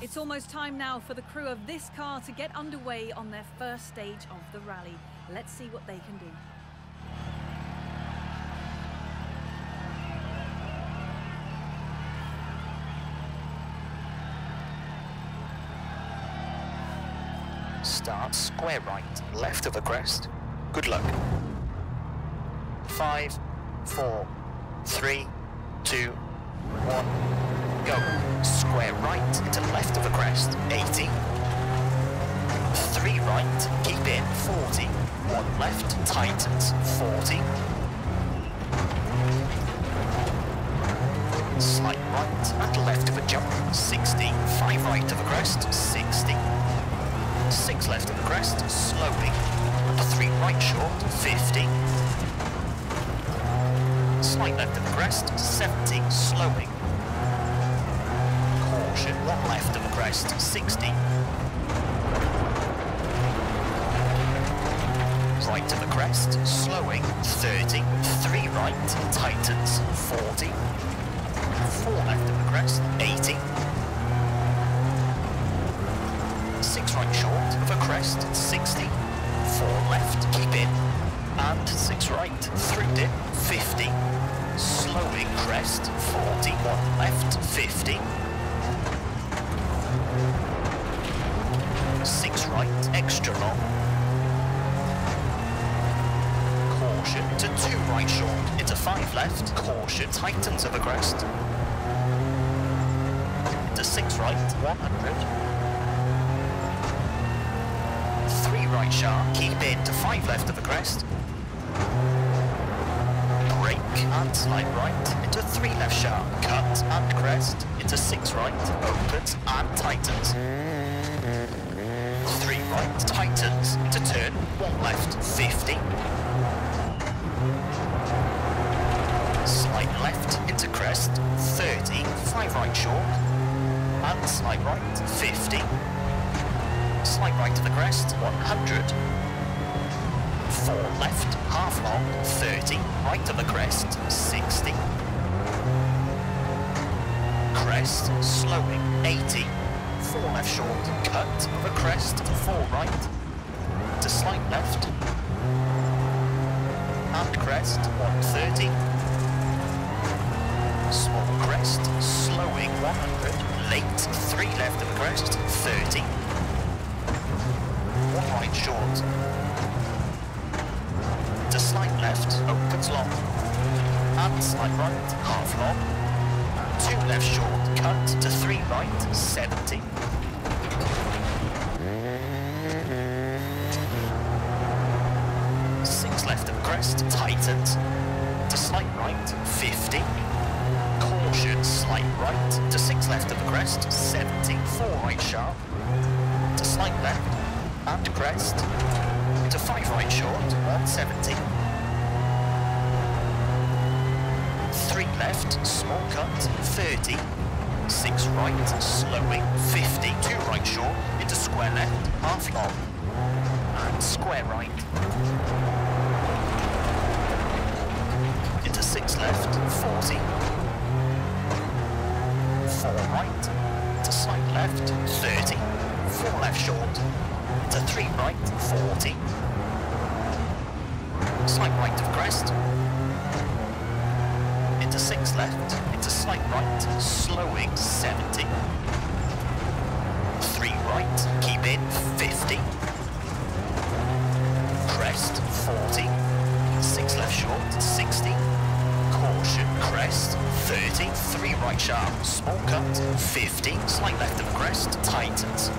It's almost time now for the crew of this car to get underway on their first stage of the rally. Let's see what they can do. Start square right, left of the crest. Good luck. Five, four, three, two, one, go. Square right into left of the crest, 80. Three right, keep in, 40. One left, tightens, 40. Slight right and left of a jump, 60. Five right of the crest, 60. Six left of the crest, slowly. And three right short, 50. Slight left of the crest, 70, slowing. One left of crest, 60. Right of the crest, slowing, 30. Three right, tightens, 40. Four left of the crest, 80. Six right short of a crest, 60. Four left, keep in. And six right, through dip, 50. Slowing crest, 40. One left, 50. Six right, extra long. Caution to two right short, into five left. Caution, tightens of a crest. Into six right, 100. Three right sharp, keep in to five left of the crest. Brake and slide right, into three left sharp, cut and crest, into six right, opens and tightens. 30, five right short, and slide right, 50 slight right to the crest, 100. Four left, half long, 30. Right to the crest, 60. Crest, slowing, 80. Four left short, cut a crest, four right. To slight left. And crest, 130. Crest, slowing, 100. Late, three left of crest, 30 one right short. To slight left, oh, opens long. And slight right, half long. Two left short, cut to three right, 70. Six left of crest, tightens. To slight right, 50. Right. To six left of the crest, 70. Four right sharp. To slight left, and crest to 5 right short, 170. 3 left, small cut, 30. 6 right, slowing, 50. 2 right short, into square left, half long. And square right. Into 6 left, 40. Right, 40. Slight right of crest. Into 6 left, into slight right, slowing 70. 3 right, keep in 50. Crest 40. 6 left short, 60. Caution, crest 30. 3 right sharp, small cut 50. Slight left of crest, tightens.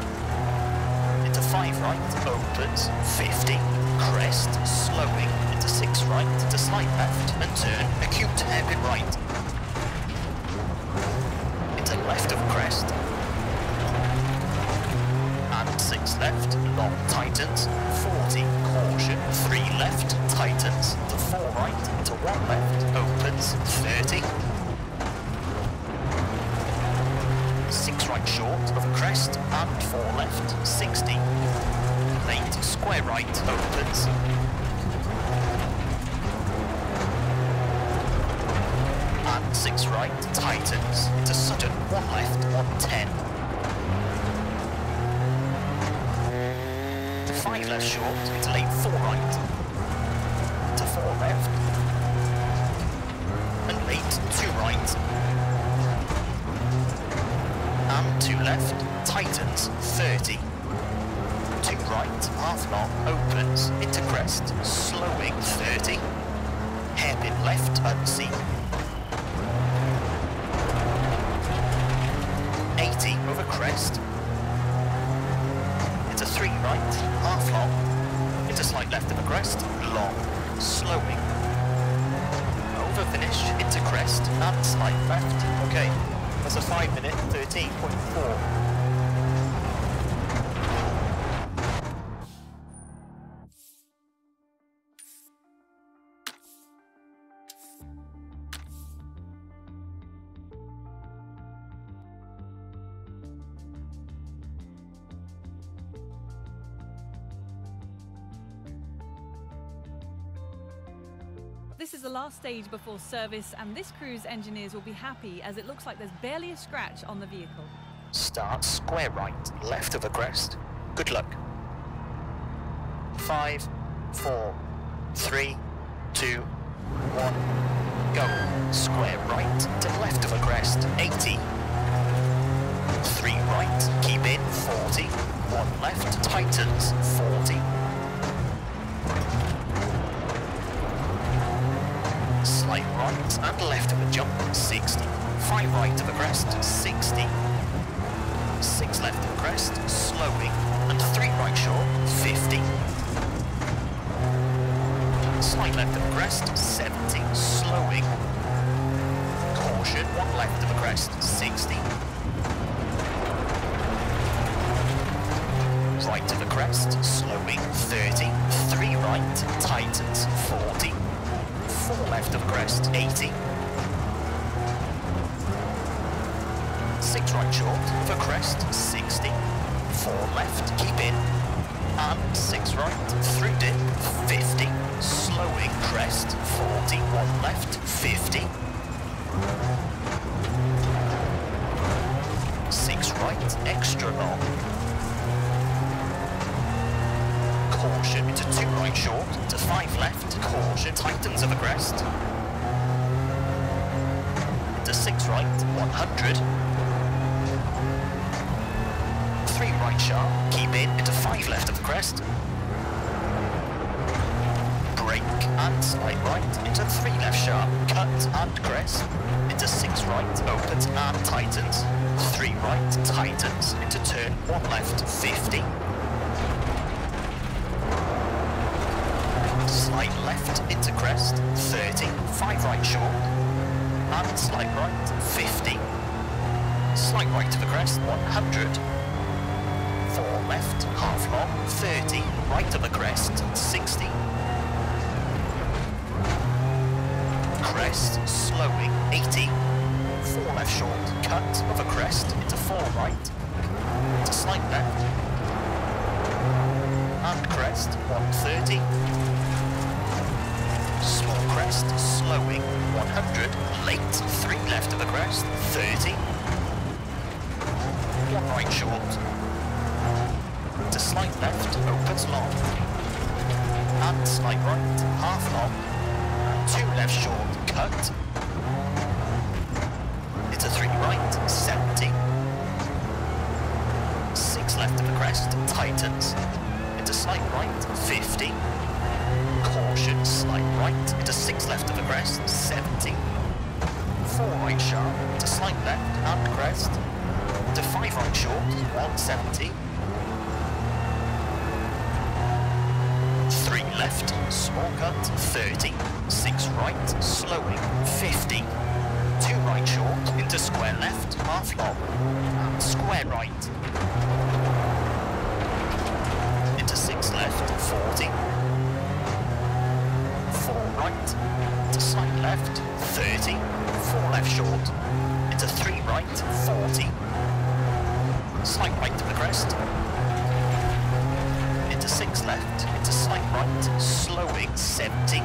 5 right, opens, 50, crest, slowing, into 6 right, to slight left, and turn, acute hairpin right. Into left of crest. And 6 left, long tightens, 40, caution, 3 left, tightens, to 4 right, into 1 left, opens, 30, short of crest and four left, 60. Late square right opens. And six right tightens to sudden one left, 110. five left short, into late four right. Slowing 30, hairpin left, unseen, 80 over crest, into three right, half long, into slight left of a crest, long, slowing, over finish, into crest, and slight left, okay, that's a 5 minute 13.4. stage before service, and this crew's engineers will be happy as it looks like there's barely a scratch on the vehicle. Start square right, left of the crest. Good luck. Five, four, three, two, one, go. Square right to left of a crest, 80. Three right, keep in, 40. One left, tightens, 40. And left of a jump, 60. Five right of a crest, 60 six left of the crest, slowing, and three right short, 50. Slight left of the crest, 70, slowing. Caution, one left of a crest, 60. Right of the crest, slowing, 30. Three right, tightens, 40. Four left of crest, 80. Six right short, for crest, 60. Four left, keep in. And six right, through dip, 50. Slowing crest, 40. One left, 50. Six right, extra long. Caution into two right short, to five left. Tightens of a crest. Into six right, 100. three right sharp, keep in, into five left of the crest. Brake and slight right, into three left sharp, cut and crest. Into six right, opens and tightens. Three right, tightens, into turn one left, 50. Slight left, into crest, 30. Five right short, and slight right, 50. Slight right to the crest, 100 four left, half long, 30, right of the crest, 60. Crest, slowing, 80. Four left short, cut of a crest, into four right, to slight left. And crest, 130. Crest, slowing, 100. Late, three left of the crest, 30. One right short, to slight left, opens long. And slight right, half long. Two left short, cut. Six left of the crest, 70. Four right sharp, to slight left, and crest. To five right short, 170. Three left, small cut, 30. Six right, slowing, 50. Two right short, into square left, half long. And square right. 30. Four left short, into three right, 40. Slight right to the crest, into six left, into slight right, slowing 70.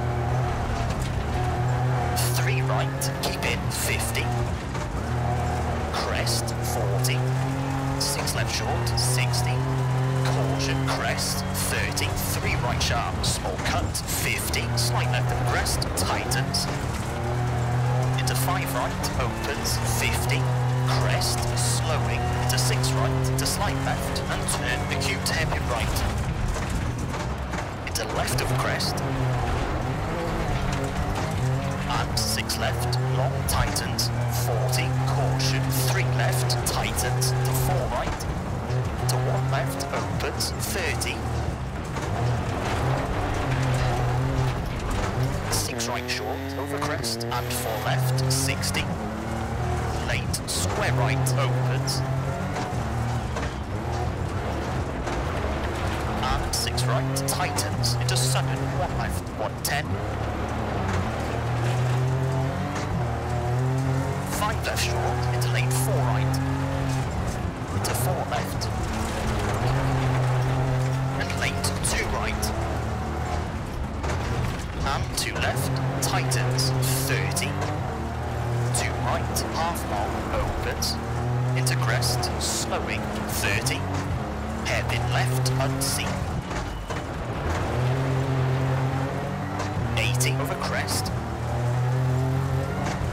Three right, keep in 50. Crest 40. Six left short, 60. Caution crest, 30, 3 right sharp, small cut, 50, slight left of the crest, tightens, 5 right, opens, 50, crest, slowing, into 6 right, into slight left, and turn acute hairpin right, into left of crest, and 6 left, long tightens, 40, caution, 3 left, tightens, to 4 right, to 1 left, opens, 30, crest, and 4 left, 60, late, square right, opens, and 6 right, tightens, into sudden, 1 left, 110, five left short, into lane four right, into four left, and late two right, and two left, tightens, 30, two right, half long, opens, into crest, slowing, 30, hairpin left, unseen, 80 over crest,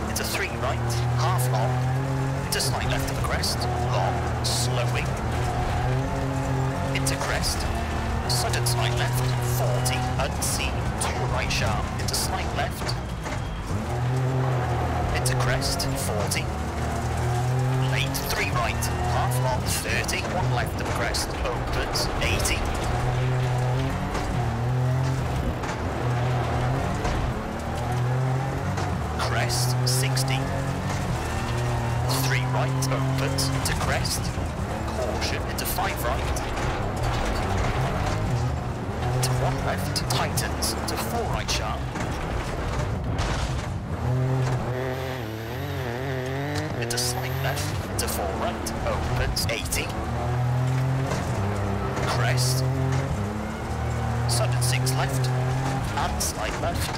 into three right, half long, into slight left of crest, long, slowing, into crest, sudden slight left, 40, unseen, two right sharp, into slight left, into crest, 40, late, three right, half long, 30, one left of crest, opens, 80, Sudden six left, and slight left.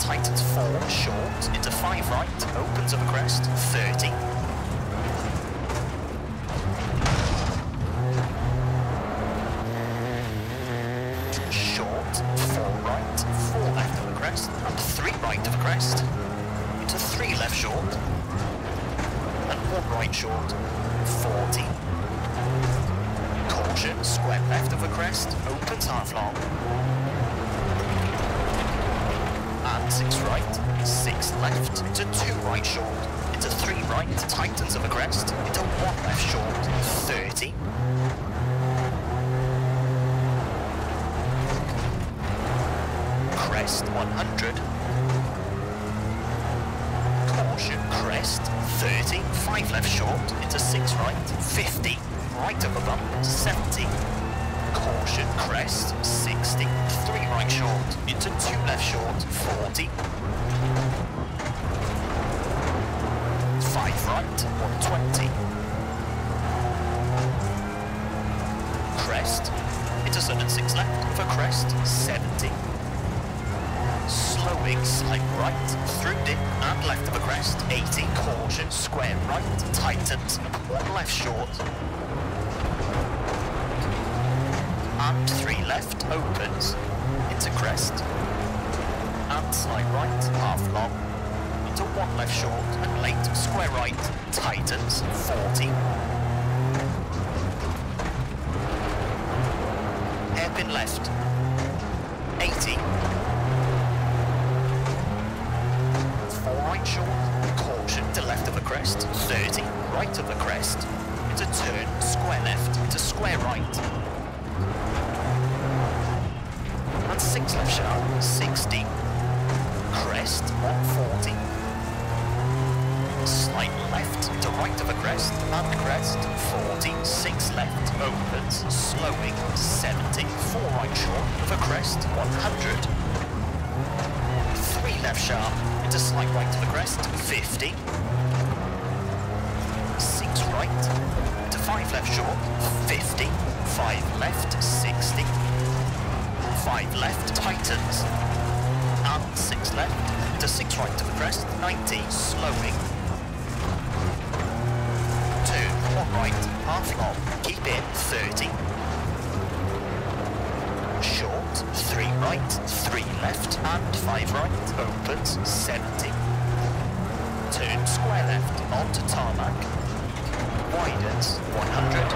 Tightens 4 short. Into 5 right, opens of a crest, 30. Short, 4 right, 4 left of a crest, and 3 right of a crest, into 3 left short, and 1 right short, Square left of a crest, opens half long, and six right, six left, into two right short, into three right, tightens of a crest, into one left short, 30. Crest 100. Caution, crest 30, five left short, into six right, 50. Right of a bump, 70 caution, crest, 60, 3 right short, into 2 left short, 40, 5 right, 120, crest, into sudden 6 left, for crest, 70, slowing, slight right, through dip and left of a crest, 80, caution, square right, tightens, 1 left short, and three left opens. Into crest. And slight right half long. Into one left short and late. Square right tightens 40 hairpin left right, three left, and five right, opens 70. Turn square left onto tarmac, widens 100.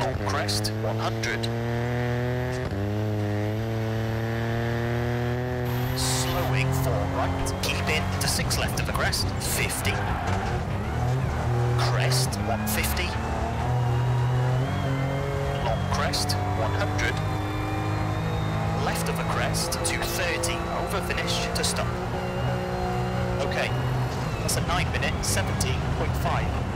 Long crest 100. Slowing four right, keep in to six left of the crest, 50. Crest 150 crest, 100. Left of the crest, 230. Over finish to stop. Okay, that's a 9 minute 17.5.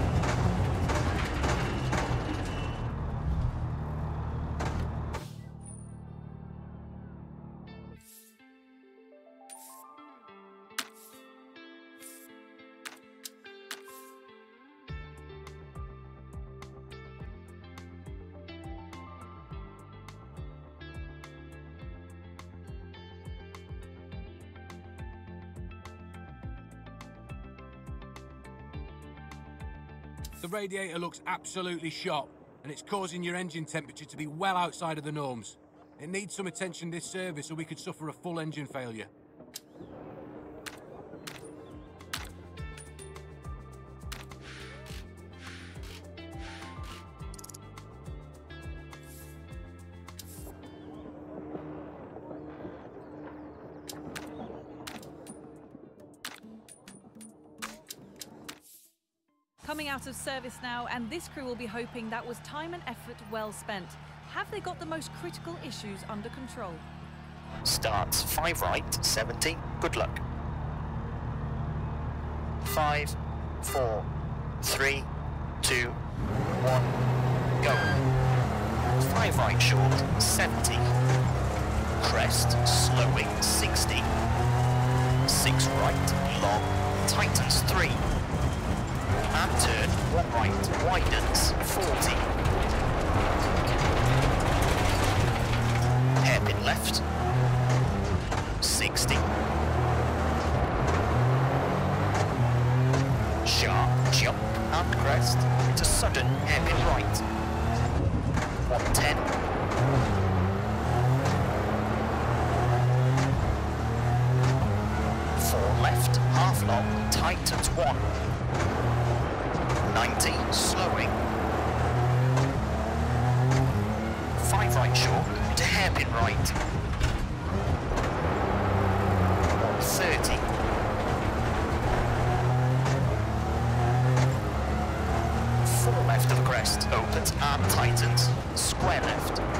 radiator looks absolutely shot, and it's causing your engine temperature to be well outside of the norms. It needs some attention this service or we could suffer a full engine failure. Out of service now, and this crew will be hoping that was time and effort well spent. Have they got the most critical issues under control? Starts 5 right, 70. Good luck. Five, four, three, two, one, go. 5 right short, 70. Crest, slowing, 60. 6 right, long, tightens 3 and turn right, widens 40. Hairpin left, 60. Sharp jump and crest to sudden hairpin right. 110. Slowing. 5 right short, into hairpin right. 130. Four left of crest, opens and tightens. Square left.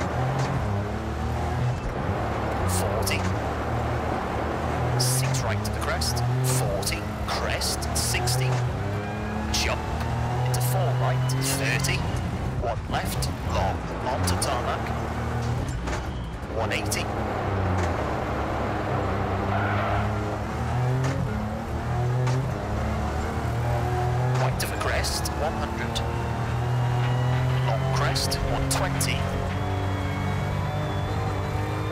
30. One left, long, onto tarmac. 180. Right to the crest, 100. Long crest, 120.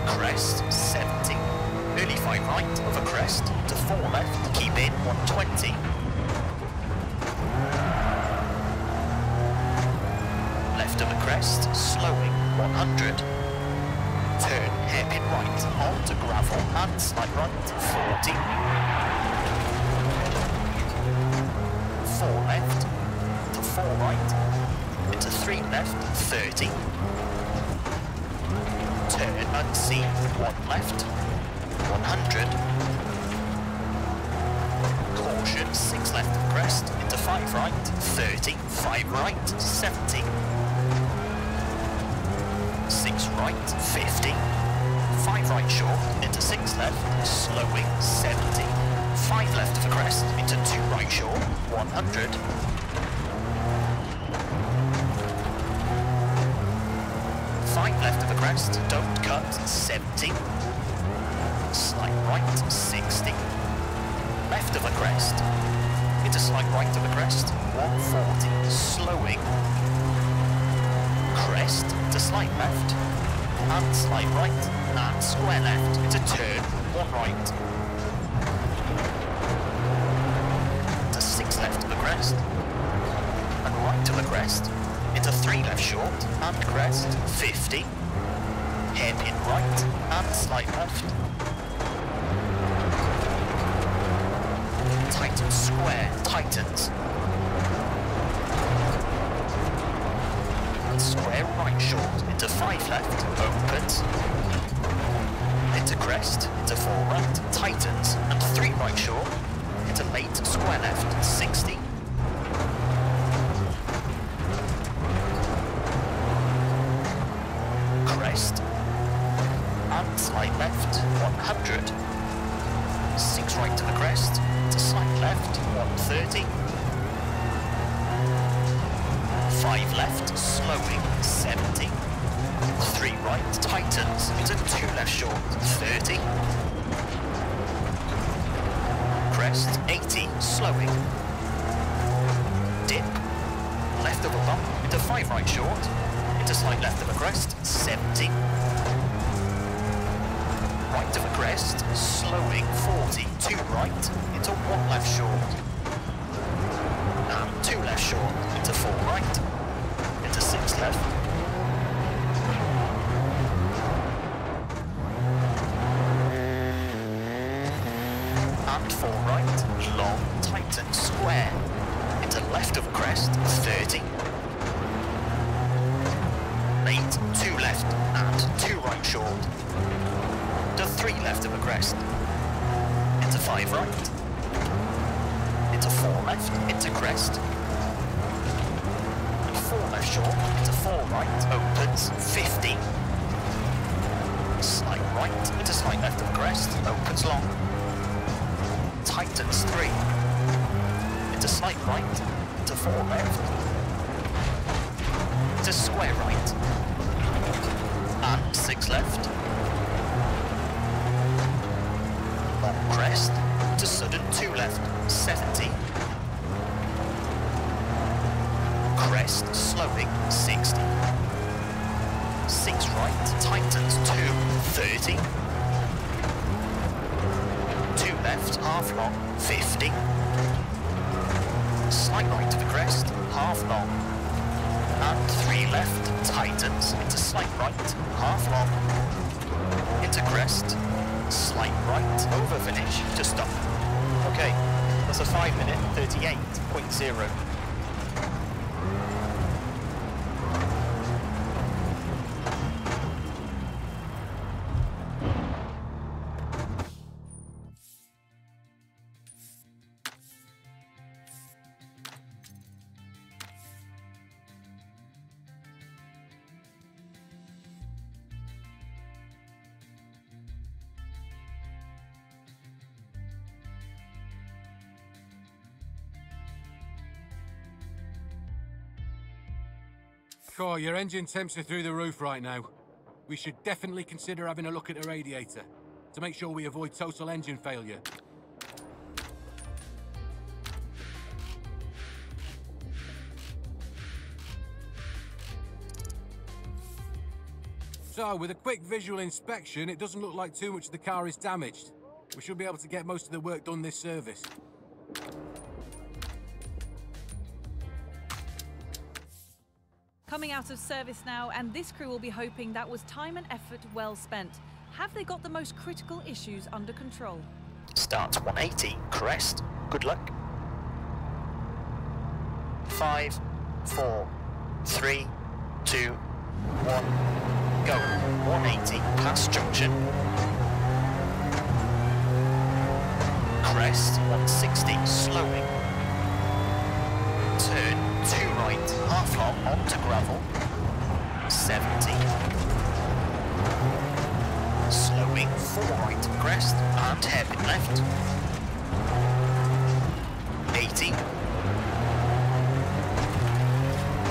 Crest, 70. Early five right of a crest to four left, keep in 120. 30. Turn unseen one left 100. Caution, 6 left crest, into 5 right, 30, 5 right, 70. 6 right, 50. 5 right short, into 6 left, slowing, 70. 5 left the crest, into 2 right short, 100. Left of the crest, don't cut, 70 slight right, 60. Left of the crest, into slight right of the crest, 140, slowing. Crest to slight left, and slight right, and square left, into turn, one right. To six left of the crest, and right of the crest, three left short, and crest, 50. hairpin right, and slight left. Tightens square, tightens. And square right short, into 5 left, opens. Into crest, into 4 right, tightens, and 3 right short, into late, square left, 100. 6 right to the crest, to slight left, 130. 5 left, slowing, 70. 3 right, tightens, into 2 left short, 30. Crest, 80, slowing. Dip, left of a bump, into 5 right short, into slight left of a crest, 70. Slowing, 40, 2 right, into 1 left short. Left of a crest. Into 5 right. Into 4 left, into crest. 4 left short, into 4 right, opens, 50. Slight right, into slight left of crest, opens long. Tightens 3. Into slight right, into 4 left. Into square right. And 6 left. Crest, to sudden 2 left, 70. Crest, sloping, 60. 6 right, tightens 2, 30. 2 left, half long, 50. Slight right to the crest, half long. And 3 left, tightens into slight right, half long. Into crest, slight right, over finish to stop. Okay, that's a 5 minute 38.0. Your engine temps are through the roof right now. We should definitely consider having a look at the radiator to make sure we avoid total engine failure. So, with a quick visual inspection, it doesn't look like too much of the car is damaged. We should be able to get most of the work done this service. Coming out of service now, and this crew will be hoping that was time and effort well spent. Have they got the most critical issues under control? Starts 180, crest. Good luck. Five, four, three, two, one, go. 180, past junction. Crest, 160, slowing. Half long, onto gravel. 70. Slowing, four right, crest, and hairpin left. 80.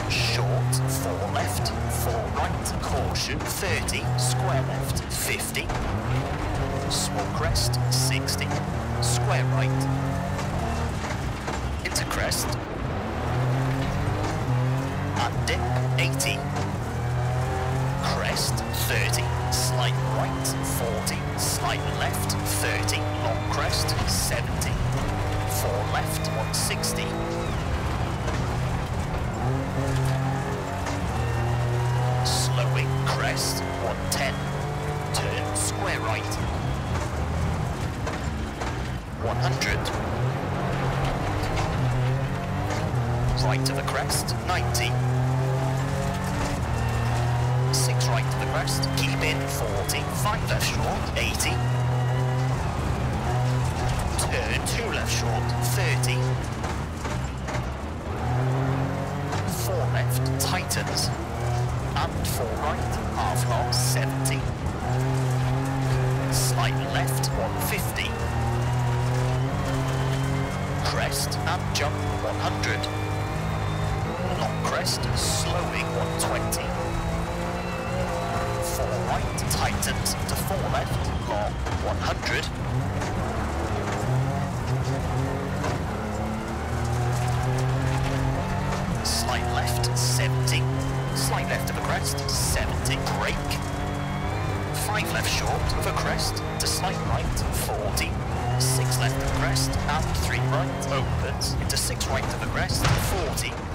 Short, four left, four right, caution, 30, square left, 50. Small crest, 60, square right. 5 left, 30, long crest, 70. 4 left, 160. Slowing crest, 110. Turn square right. 100. Right to the crest, 90 Six right to the crest, keep in 40, 5 left short, 80. Turn 2 left short, 30. 4 left, tightens. And 4 right, half long, 70. Slight left, 150. Crest and jump, 100. Long crest, slowing, 120. Left of a crest, 70. brake. 5 left short of a crest to slight right, 40. 6 left of a crest and 3 right opens into 6 right of a crest, 40.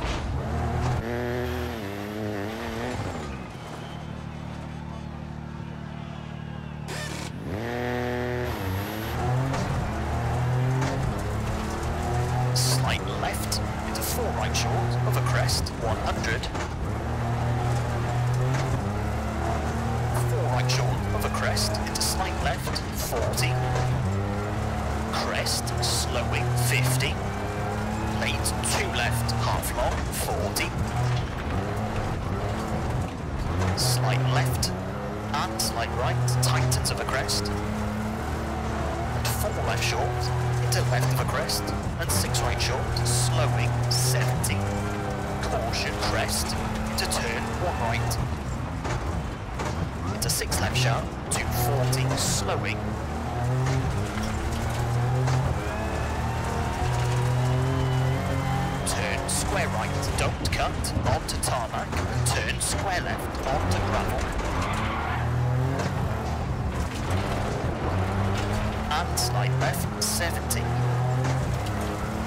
Left, 70.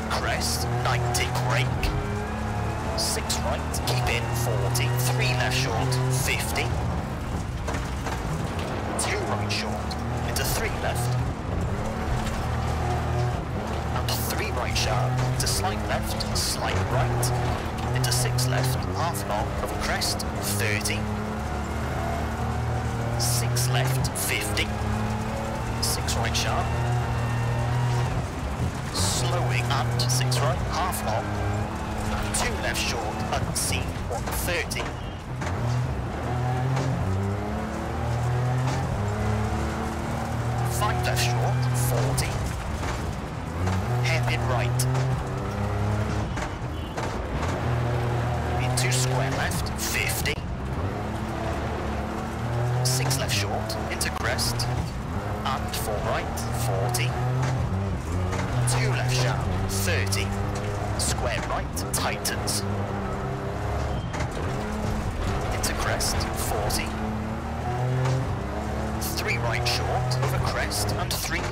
Crest, 90, brake. 6 right, keep in, 40. 3 left short, 50 two right short, into three left. And three right sharp, into slight left, slight right, into six left, half long of crest, 30. Six left, 50. Six right sharp. Slowing and six right, half long. Two left short, unseen, 130.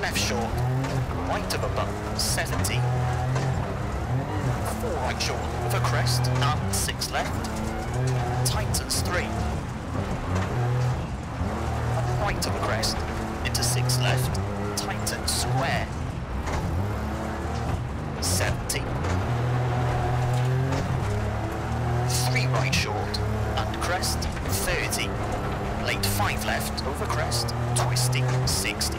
Left short. Right of a bump, 70. Four right short of a crest and six left. Tightens three. And right of a crest into six left. Tightens square. 70. Three right short and crest, 30 late 5 left over crest, twisting 60.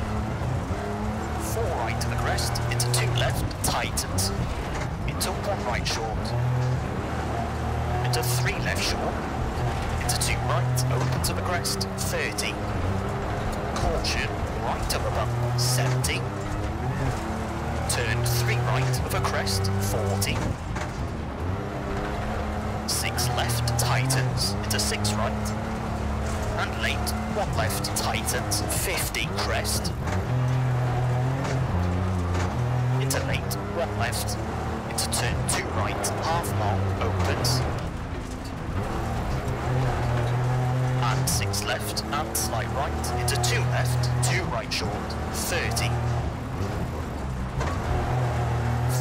4 to the crest, into 2 left, tightens. Into 1 right short. Into 3 left short. Into 2 right, open to the crest, 30. Caution, right of a bump, 70. Turn 3 right of a crest, 40. 6 left, tightens. Into 6 right, and late, one left, tightens, 50, crest. Left, into turn two right, half long, opens. And six left, and slight right, into two left, two right short, 30.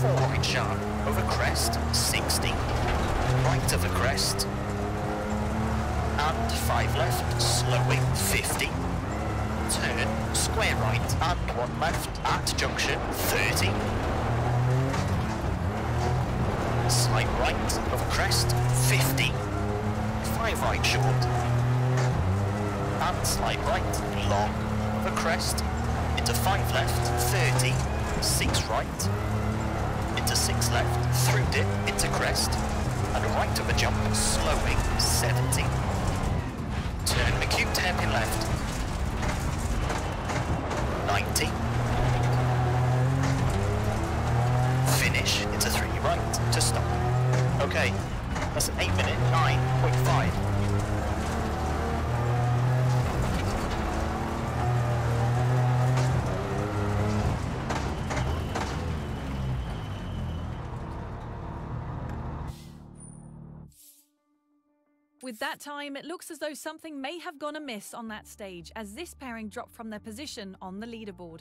Four right sharp, over crest, 60. Right a crest, and 5 left, slowing. 50. turn, square right. And one left. At junction. 30. Slight right of crest 50. 5 right short. And slight right, long of crest. Into 5 left 30. 6 right. Into 6 left, through dip, into crest. And right of a jump, slowing 70. Turn acute hairpin left. 90. To stop. Okay, that's an 8 minute 9.5. With that time, it looks as though something may have gone amiss on that stage as this pairing dropped from their position on the leaderboard.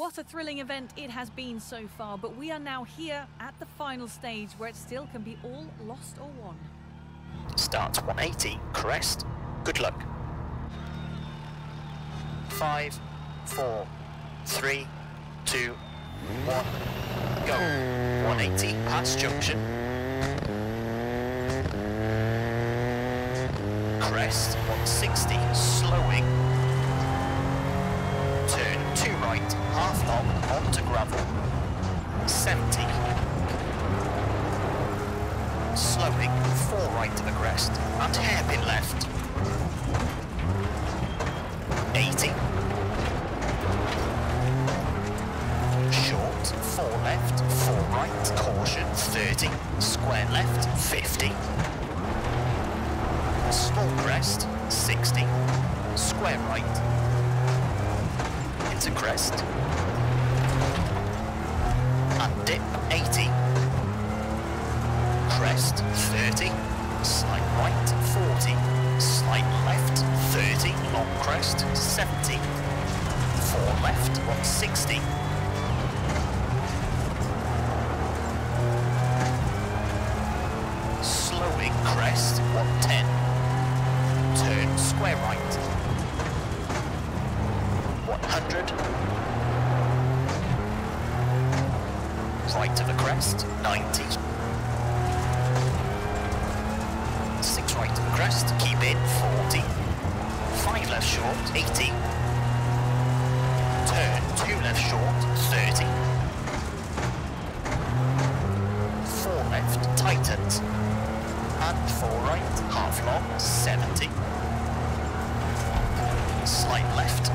What a thrilling event it has been so far, but we are now here at the final stage where it still can be all lost or won. Starts 180, crest. Good luck. Five, four, three, two, one, go. 180, pass junction. Crest, 160, slowing. Onto gravel. 70. Slowing, four right to the crest, and hairpin left. 80. Short, four left, four right, caution, 30. Square left, 50. Small crest, 60. Square right. Into crest. Left, 160, slowing crest, 110, turn square right, 100, right of the crest, 90,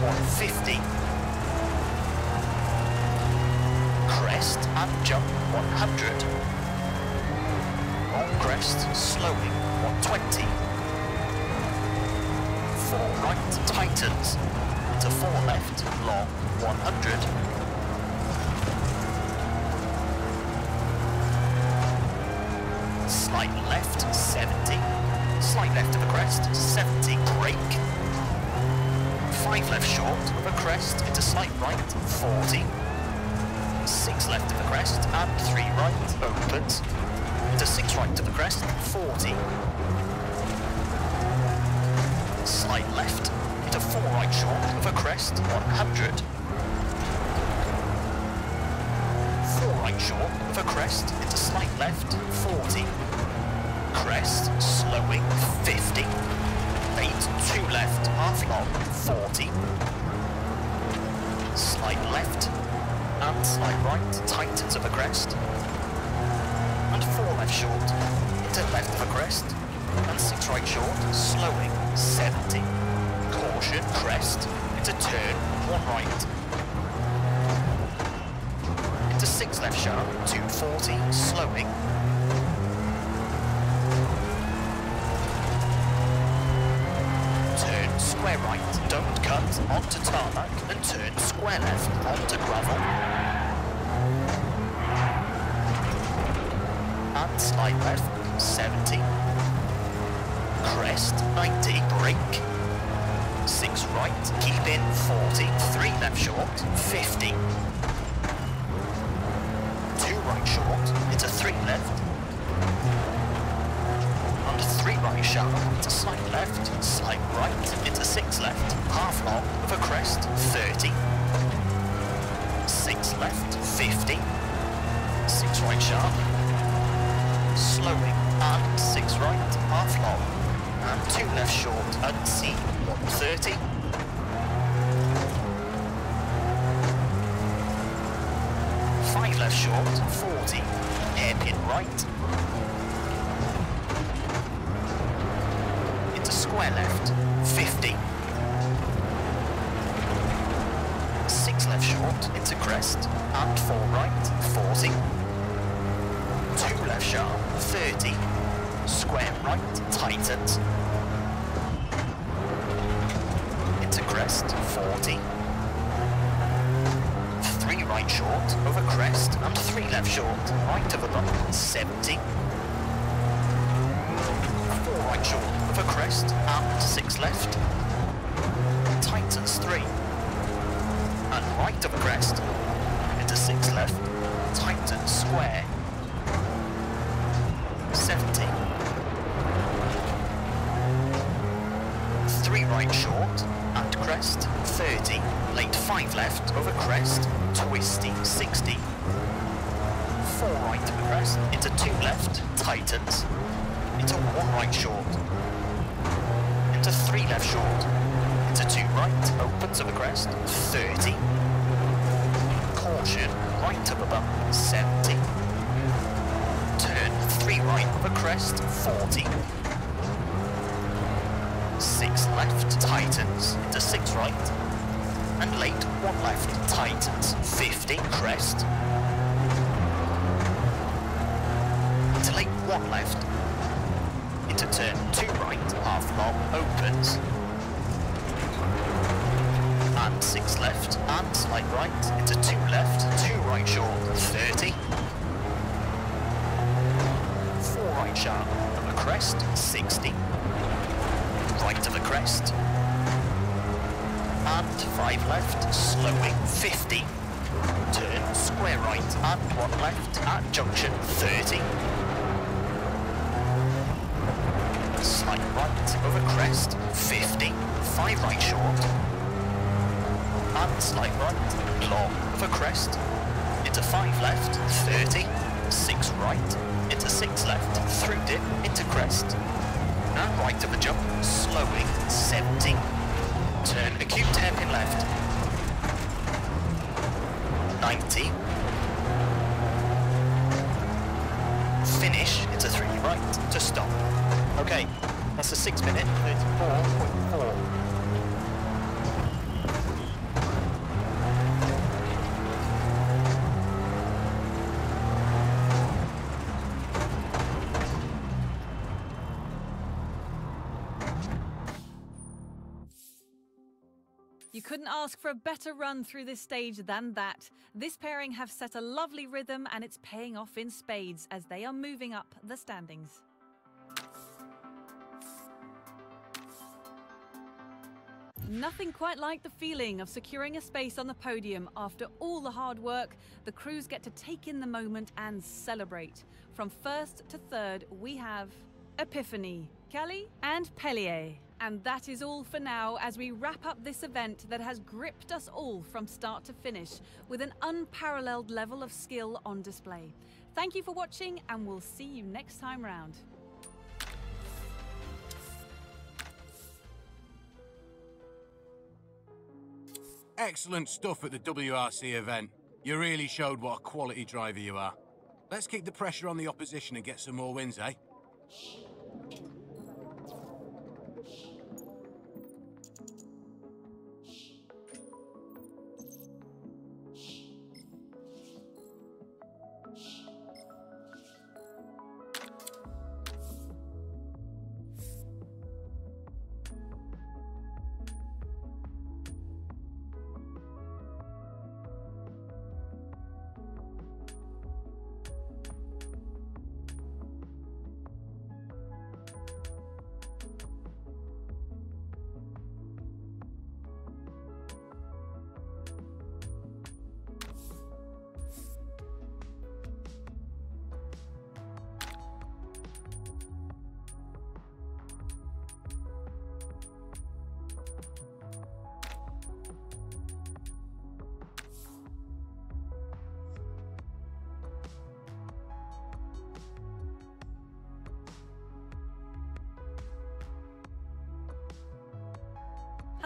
150. Crest and jump, 100 long crest, slowing, 120. Four right, tightens, to four left, long, 100. Slight left, 70. Slight left of a crest, 70, brake. Five left short of a crest into slight right, 40. Six left of a crest and three right, opens into six right to the crest, 40. Slight left, into four right short of a crest, 100. Four right short of a crest, into slight left, 40. Crest, slowing, 50. Eight, two left, half long, 40. Slight left, and slight right, tightens of a crest, and four left short, into left of a crest, and six right short, slowing, 70. Caution, crest, into turn, one right. Into six left sharp, 240, slowing. Onto tarmac, and turn square left, onto gravel. and slide left, 70. crest, 90, brake. 6 right, keep in, 40, 3 left short, 50. 3 right sharp, into slight left, slight right, into 6 left, half long, of a crest, 30. 6 left, 50. 6 right sharp, slowing, and 6 right, half long, and 2 left short, unseen, 130. Five left short, 40, hairpin right. Into square left, 50. Six left short, into crest, and four right, 40. Two left sharp, 30. Square right, tightens. Into crest, 40. Three right short, over crest, and three left short, right of a bump, 70. Crest, and six left. Tightens three. And right of crest, into six left, tightens square, 70. Three right short, and crest, 30. Late five left, over crest, twisty, 60. Four right of crest, into two left, tightens. Into one right short. Into three left short. Into two right, open to the crest, 30. Caution, right of a bump, 70 turn, 3 right of a crest, 40. 6 left, tightens, into 6 right. And late, 1 left, tightens, 50, crest. Into late, 1 left. Into turn, 2 right, half long, opens. And 6 left, and slight right, into 2 left, 2 right short, 30. Four right sharp of a crest, 60. Right of a crest. And five left, slowing, 50. Turn square right and one left at junction, 30. Slight a crest, 50. Five right short. And slight right, long a crest. Into five left, 30. Six right, into six left, through dip, into crest. And right of the jump, slowing, 70. Turn acute hairpin left. 90. Finish, into three right, to stop. Okay, that's a six minute, 34.4. You couldn't ask for a better run through this stage than that. This pairing have set a lovely rhythm and it's paying off in spades as they are moving up the standings. Nothing quite like the feeling of securing a space on the podium after all the hard work. The crews get to take in the moment and celebrate. From first to third, we have Epiphany, Kelly, and Pellier. And that is all for now as we wrap up this event that has gripped us all from start to finish with an unparalleled level of skill on display. Thank you for watching, and we'll see you next time round. Excellent stuff at the WRC event. You really showed what a quality driver you are. Let's keep the pressure on the opposition and get some more wins, eh?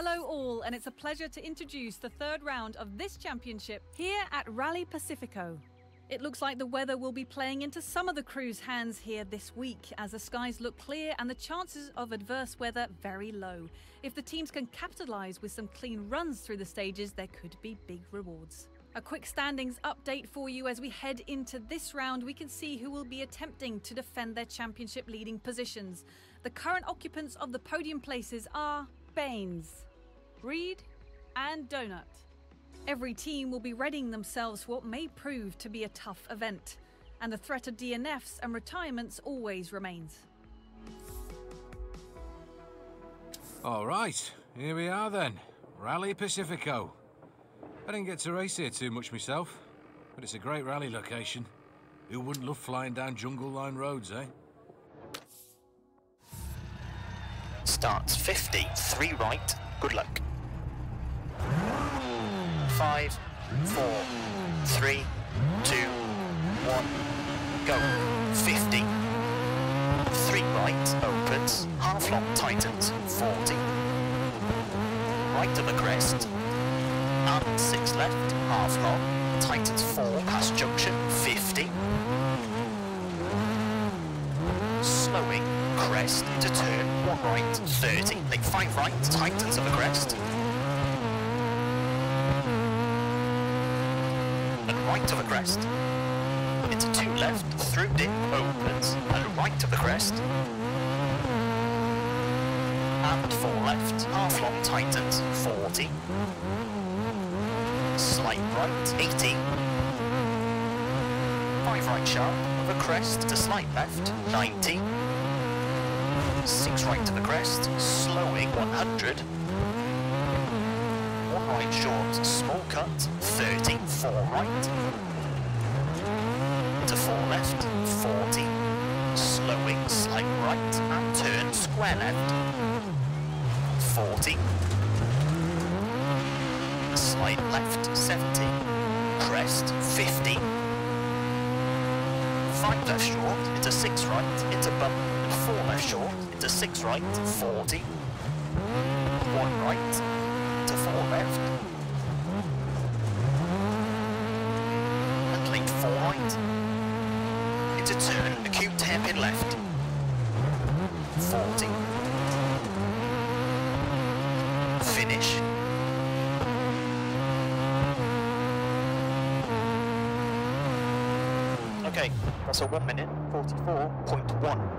Hello, all, and it's a pleasure to introduce the third round of this championship here at Rally Pacifico. It looks like the weather will be playing into some of the crew's hands here this week as the skies look clear and the chances of adverse weather very low. If the teams can capitalise with some clean runs through the stages, there could be big rewards. A quick standings update for you as we head into this round. We can see who will be attempting to defend their championship leading positions. The current occupants of the podium places are Baines, Reed, and Donut. Every team will be readying themselves for what may prove to be a tough event, and the threat of DNFs and retirements always remains. All right, here we are then. Rally Pacifico. I didn't get to race here too much myself, but it's a great rally location. Who wouldn't love flying down jungle line roads, eh? Starts 50, three right, good luck. Five, four, three, two, one, go. 50. Three right, opens, half long tightens, 40. Right of the crest, and six left, half long, tightens four past junction, 50. Slowing, crest to turn, one right, 30, make five right, tightens of the crest. Right of the crest. Into two left, through dip, opens, and right of the crest. And four left, half long tightens, 40. Slight right, 80. Five right sharp, of a crest to slight left, 90. Six right to the crest, slowing 100. Right short, small cut, 30, four right. To four left, 40. Slowing, slight right, and turn square left. 40. Slight left, 70. Crest, 50. Five left short, into six right, into bump, and four left short, into six right, 40. One right, to four left. And late four right. Into turn, acute hairpin left. 40. Finish. A 1 minute 44.1.